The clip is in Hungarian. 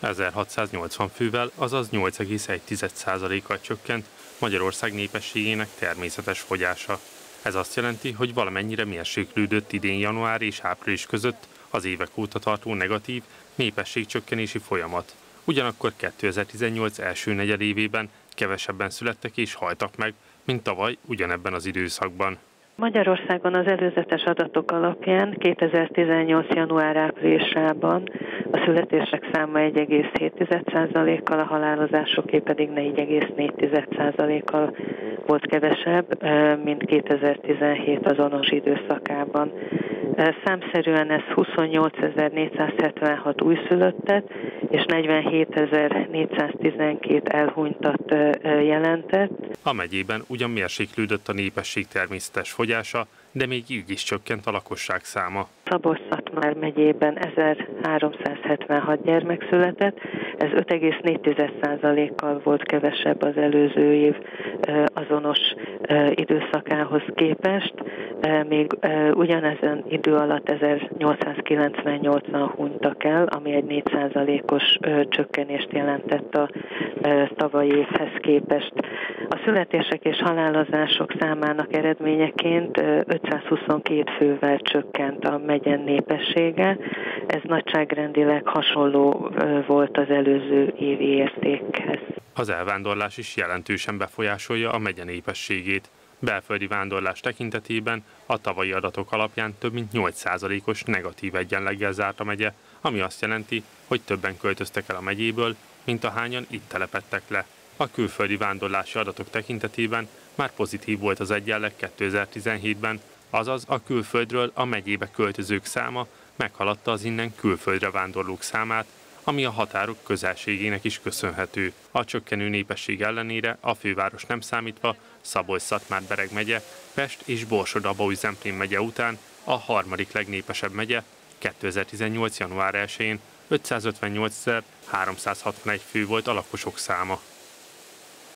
1680 fővel, azaz 8,1%-kal csökkent Magyarország népességének természetes fogyása. Ez azt jelenti, hogy valamennyire mérséklődött idén január és április között az évek óta tartó negatív népességcsökkenési folyamat. Ugyanakkor 2018 első negyedévében kevesebben születtek és haltak meg, mint tavaly ugyanebben az időszakban. Magyarországon az előzetes adatok alapján 2018. január-áprilisában a születések száma 1,7%-kal, a halálozásoké pedig 4,4%-kal volt kevesebb, mint 2017 azonos időszakában. Számszerűen ez 28.476 újszülöttet és 47.412 elhunytat jelentett. A megyében ugyan mérséklődött a népesség természetes fogyása, de még így is csökkent a lakosság száma. Szabolcs-Szatmár megyében 1376 gyermek született, ez 5,4%-kal volt kevesebb az előző év azonos időszakához képest, még ugyanezen idő alatt 1898-an hunytak el, ami egy 4%-os csökkenést jelentett a tavalyi évhez képest. A születések és halálozások számának eredményeként 522 fővel csökkent a megyen népessége. Ez nagyságrendileg hasonló volt az előző évi értékhez. Az elvándorlás is jelentősen befolyásolja a megye népességét. Belföldi vándorlás tekintetében a tavalyi adatok alapján több mint 8%-os negatív egyenleggel zárt a megye, ami azt jelenti, hogy többen költöztek el a megyéből, mint ahányan itt telepettek le. A külföldi vándorlási adatok tekintetében már pozitív volt az egyenleg 2017-ben, azaz a külföldről a megyébe költözők száma meghaladta az innen külföldre vándorlók számát, ami a határok közelségének is köszönhető. A csökkenő népesség ellenére a főváros nem számítva Szabolcs-Szatmár-Bereg megye, Pest és Borsod-Abaúj-Zemplén megye után a harmadik legnépesebb megye 2018. január 1-én 558.361 fő volt a lakosok száma.